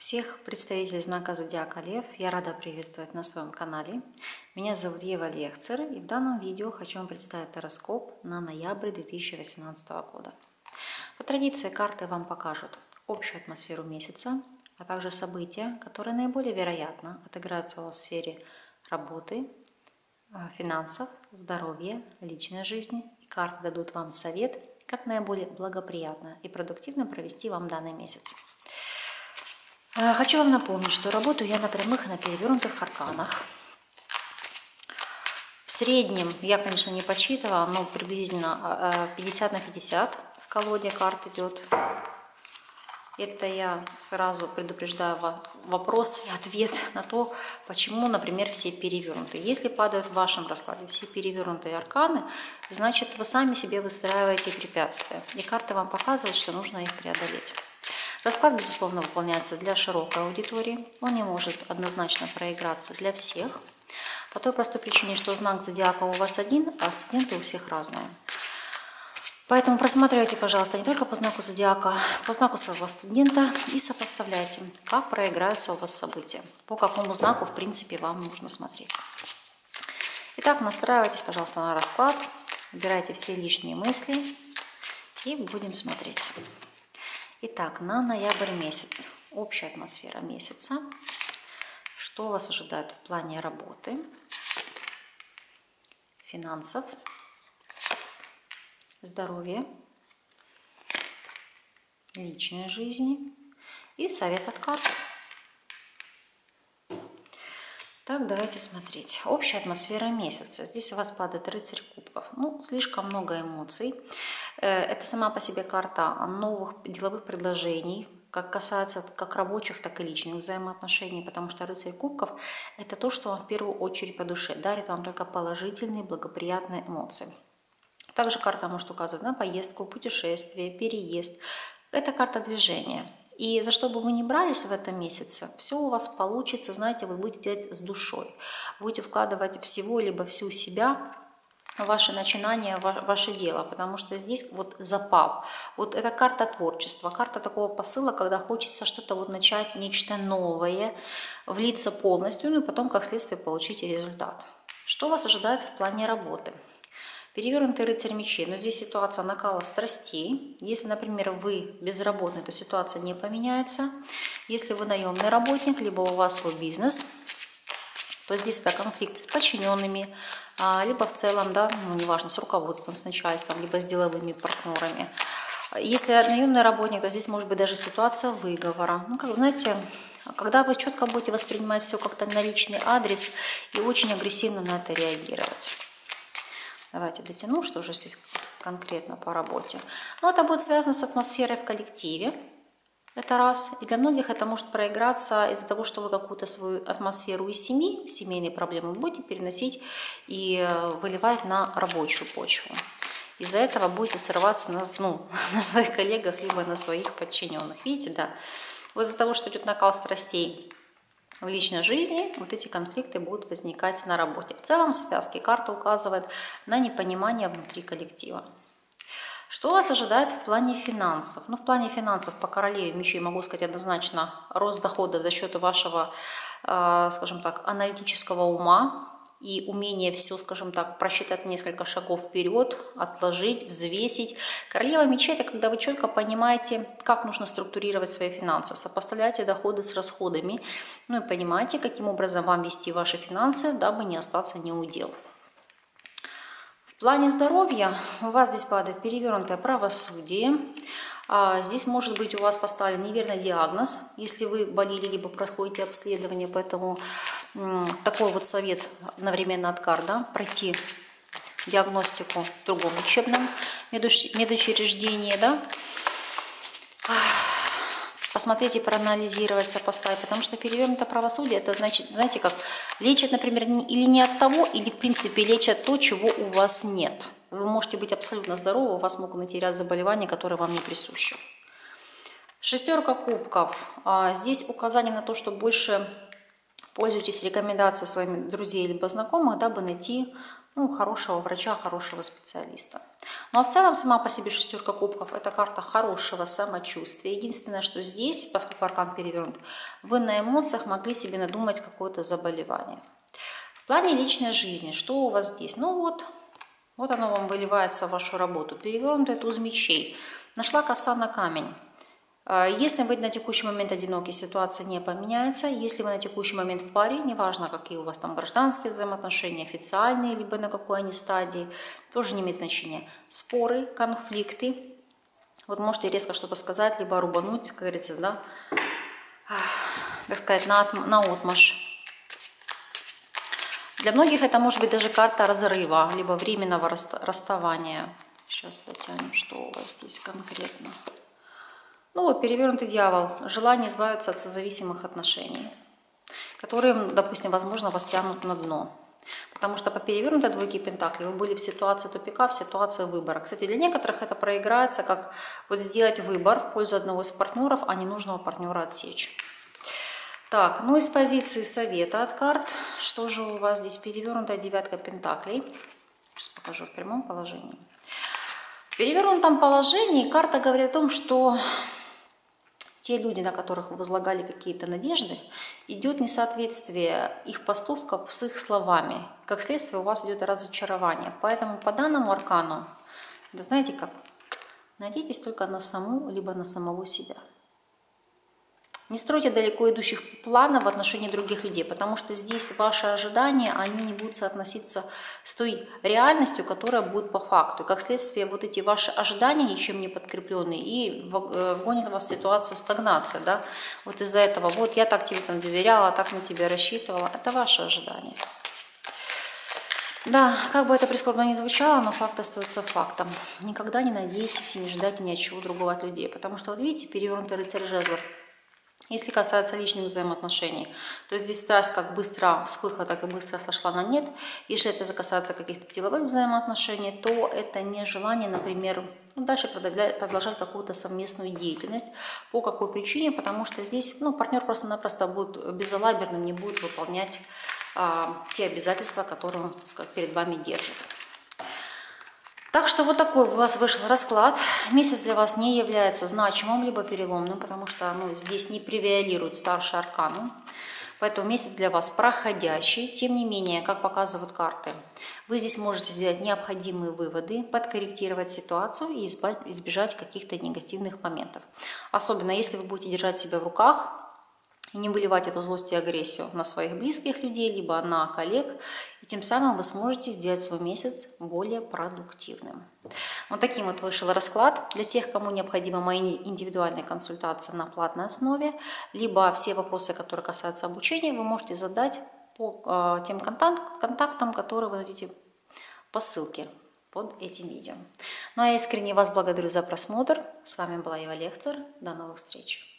Всех представителей знака Зодиака Лев я рада приветствовать на своем канале. Меня зовут Ева Лехцер и в данном видео хочу вам представить гороскоп на ноябрь 2018 года. По традиции карты вам покажут общую атмосферу месяца, а также события, которые наиболее вероятно отыграются у вас в сфере работы, а, финансов, здоровья, личной жизни. И карты дадут вам совет, как наиболее благоприятно и продуктивно провести вам данный месяц. Э, хочу вам напомнить, что работаю я на прямых и на перевернутых арканах. В среднем, я, конечно, не подсчитывала, но приблизительно 50 э, на 50 в колоде карт идет. Это я сразу предупреждаю вопрос и ответ на то, почему, например, все перевернуты. Если падают в вашем раскладе все перевернутые арканы, значит, вы сами себе выстраиваете препятствия. И карты вам показывают, что нужно их преодолеть. Расклад, безусловно, выполняется для широкой аудитории. Он не может однозначно проиграться для всех. По той простой причине, что знак зодиака у вас один, а асценденты у всех разные. Поэтому просматривайте, пожалуйста, не только по знаку зодиака, по знаку своего асцендента и сопоставляйте, как проиграются у вас события, по какому знаку, в принципе, вам нужно смотреть. Итак, настраивайтесь, пожалуйста, на расклад, убирайте все лишние мысли и будем смотреть. Итак, на ноябрь месяц. Общая атмосфера месяца. Что вас ожидает в плане работы, финансов, здоровья, личной жизни и совет от карт. Так, давайте смотреть. Общая атмосфера месяца. Здесь у вас падает рыцарь кубков. Ну, слишком много эмоций. Э, это сама по себе карта новых деловых предложений, как касается как рабочих, так и личных взаимоотношений, потому что рыцарь кубков – это то, что вам в первую очередь по душе, дарит вам только положительные, благоприятные эмоции. Также карта может указывать на поездку, путешествие, переезд. Это карта движения. И за что бы вы ни брались в этом месяце, все у вас получится, знаете, вы будете делать с душой. Будете вкладывать всего, либо всю себя ваше начинание, ваше дело, потому что здесь вот запал. Вот это карта творчества, карта такого посыла, когда хочется что-то вот начать, нечто новое, влиться полностью, ну и потом, как следствие, получить результат. Что вас ожидает в плане работы? Перевернутый рыцарь мечей. Но здесь ситуация накала страстей. Если, например, вы безработный, то ситуация не поменяется. Если вы наемный работник, либо у вас свой бизнес, то здесь это конфликты с подчиненными, а, либо в целом, да, ну, неважно, с руководством, с начальством, либо с деловыми партнерами. Если наемный работник, то здесь может быть даже ситуация выговора. Ну, как знаете, когда вы четко будете воспринимать все как-то на личный адрес и очень агрессивно на это реагировать. Давайте дотяну, что же здесь конкретно по работе. Ну, это будет связано с атмосферой в коллективе. Это раз. И для многих это может проиграться из-за того, что вы какую-то свою атмосферу из семьи, семейные проблемы будете переносить и э, выливать на рабочую почву. Из-за этого будете срываться на, ну, на своих коллегах, либо на своих подчиненных. Видите, да? Вот из-за того, что идет накал страстей в личной жизни, вот эти конфликты будут возникать на работе. В целом в связке карта указывает на непонимание внутри коллектива. Что вас ожидает в плане финансов? Ну, в плане финансов по королеве мечей могу сказать однозначно рост доходов за счет вашего, э, скажем так, аналитического ума и умение все, скажем так, просчитать несколько шагов вперед, отложить, взвесить. Королева мечей – это когда вы четко понимаете, как нужно структурировать свои финансы, сопоставляете доходы с расходами, ну и понимаете, каким образом вам вести ваши финансы, дабы не остаться неудел. В плане здоровья у вас здесь падает перевернутое правосудие. А здесь может быть у вас поставлен неверный диагноз, если вы болели, либо проходите обследование, поэтому такой вот совет одновременно от карда пройти диагностику в другом учебном медучреждении, да, посмотреть и проанализировать, сопоставить, потому что перевернутое правосудие, это значит, знаете, как лечат, например, или не от того, или в принципе лечат то, чего у вас нет. Вы можете быть абсолютно здоровы, у вас могут найти ряд заболеваний, которые вам не присущи. Шестерка кубков. А, здесь указание на то, что больше пользуйтесь рекомендацией своими друзей либо знакомых, дабы найти ну, хорошего врача, хорошего специалиста. Ну а в целом сама по себе шестерка кубков – это карта хорошего самочувствия. Единственное, что здесь, поскольку аркан перевернут, вы на эмоциях могли себе надумать какое-то заболевание. В плане личной жизни, что у вас здесь? Ну вот, вот оно вам выливается в вашу работу. Перевернутый туз мечей. Нашла коса на камень. А, если вы на текущий момент одиноки, ситуация не поменяется. Если вы на текущий момент в паре, неважно, какие у вас там гражданские взаимоотношения, официальные, либо на какой они стадии, тоже не имеет значения. Споры, конфликты. Вот можете резко что-то сказать, либо рубануть, как говорится, да, так сказать, на, на отмаш. Для многих это может быть даже карта разрыва, либо временного расставания. Сейчас затянем, что у вас здесь конкретно. Ну вот, перевернутый дьявол. Желание избавиться от созависимых отношений, которые, допустим, возможно, вас тянут на дно. Потому что по перевернутой двойке Пентаклей вы были в ситуации тупика, в ситуации выбора. Кстати, для некоторых это проиграется, как вот сделать выбор в пользу одного из партнеров, а ненужного партнера отсечь. Так, ну из позиции совета от карт, что же у вас здесь перевернутая девятка Пентаклей. Сейчас покажу в прямом положении. В перевернутом положении карта говорит о том, что те люди, на которых возлагали какие-то надежды, идет несоответствие их поступков с их словами. Как следствие у вас идет разочарование. Поэтому по данному аркану, знаете как, надейтесь только на саму, либо на самого себя. Не стройте далеко идущих планов в отношении других людей, потому что здесь ваши ожидания, они не будут соотноситься с той реальностью, которая будет по факту. Как следствие, вот эти ваши ожидания ничем не подкрепленные и э, вгонят вас в ситуацию стагнации. Да? Вот из-за этого, вот я так тебе там доверяла, так на тебя рассчитывала. Это ваши ожидания. Да, как бы это прискорбно не звучало, но факт остается фактом. Никогда не надейтесь и не ждайте ни от чего другого от людей. Потому что, вот видите, перевернутый рыцарь жезлов – если касается личных взаимоотношений, то здесь страсть как быстро вспыхла, так и быстро сошла на нет. Если это касается каких-то деловых взаимоотношений, то это не желание, например, ну, дальше продолжать какую-то совместную деятельность. По какой причине? Потому что здесь ну, партнер просто-напросто будет безалаберным, не будет выполнять а, те обязательства, которые он перед вами держит. Так что вот такой у вас вышел расклад. Месяц для вас не является значимым, либо переломным, потому что ну, здесь не превиалируют старшие арканы. Поэтому месяц для вас проходящий. Тем не менее, как показывают карты, вы здесь можете сделать необходимые выводы, подкорректировать ситуацию и избежать каких-то негативных моментов. Особенно если вы будете держать себя в руках, и не выливать эту злость и агрессию на своих близких людей, либо на коллег, и тем самым вы сможете сделать свой месяц более продуктивным. Вот таким вот вышел расклад для тех, кому необходима моя индивидуальная консультация на платной основе, либо все вопросы, которые касаются обучения, вы можете задать по э, тем контактам, которые вы найдете по ссылке под этим видео. Ну а я искренне вас благодарю за просмотр. С вами была Ева Лехцер. До новых встреч!